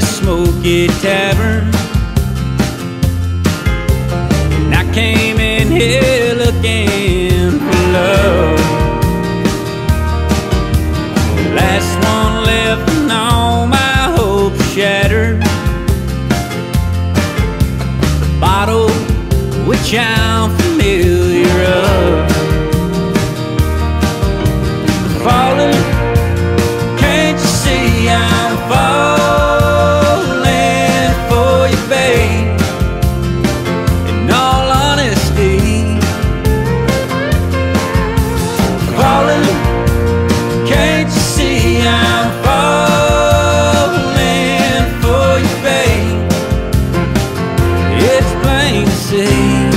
Whiskey Tavern. And I came in here looking for love. Last one left and all my hopes shattered. The bottle which I'm can't you see I'm falling for you, babe? It's plain to see.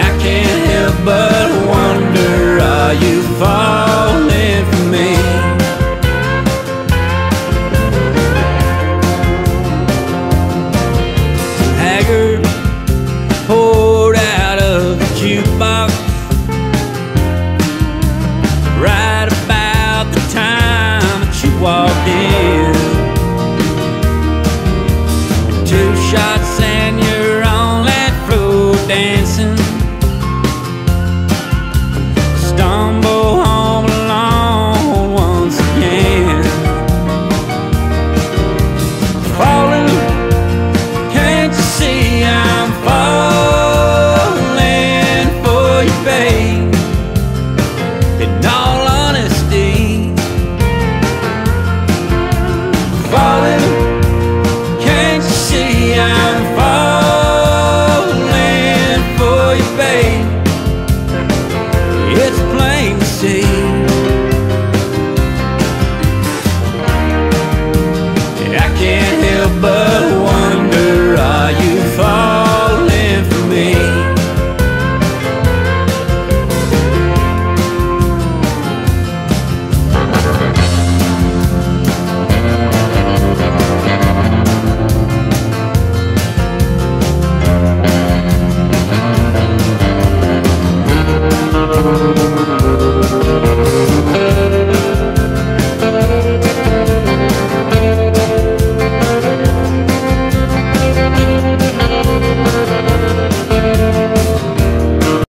I can't help but wonder, are you falling for me? Haggard jukebox right about the time that you walked in. Two shots and you're on that floor dancing.